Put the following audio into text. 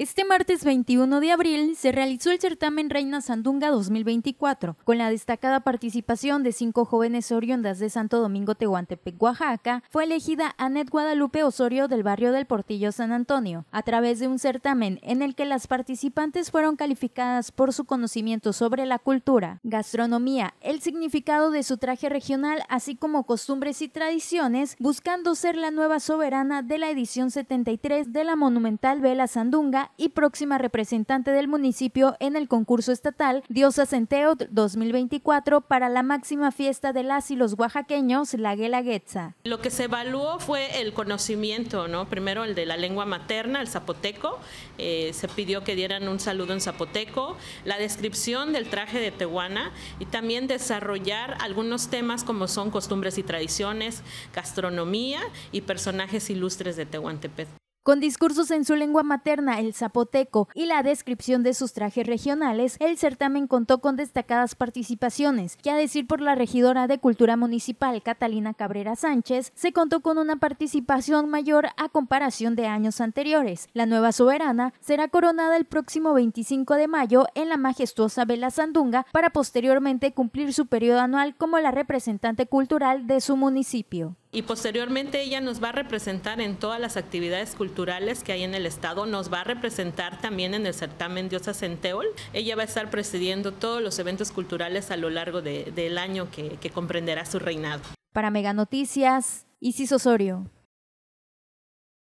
Este martes 21 de abril se realizó el certamen Reina Sandunga 2024, con la destacada participación de cinco jóvenes oriundas de Santo Domingo Tehuantepec, Oaxaca. Fue elegida Anet Guadalupe Osorio del barrio del Portillo San Antonio, a través de un certamen en el que las participantes fueron calificadas por su conocimiento sobre la cultura, gastronomía, el significado de su traje regional, así como costumbres y tradiciones, buscando ser la nueva soberana de la edición 73 de la monumental Vela Sandunga y próxima representante del municipio en el concurso estatal Diosa Centeot 2024 para la máxima fiesta de las y los oaxaqueños, la Guelaguetza. Lo que se evaluó fue el conocimiento, ¿no? Primero el de la lengua materna, el zapoteco, eh, se pidió que dieran un saludo en zapoteco, la descripción del traje de Tehuana y también desarrollar algunos temas como son costumbres y tradiciones, gastronomía y personajes ilustres de Tehuantepec. Con discursos en su lengua materna, el zapoteco, y la descripción de sus trajes regionales, el certamen contó con destacadas participaciones, que a decir por la regidora de Cultura Municipal, Catalina Cabrera Sánchez, se contó con una participación mayor a comparación de años anteriores. La nueva soberana será coronada el próximo 25 de mayo en la majestuosa Vela Sandunga para posteriormente cumplir su periodo anual como la representante cultural de su municipio y posteriormente ella nos va a representar en todas las actividades culturales que hay en el estado, nos va a representar también en el certamen Diosa Centeol. Ella va a estar presidiendo todos los eventos culturales a lo largo del año que, que comprenderá su reinado. Para Mega Noticias, Isis Osorio.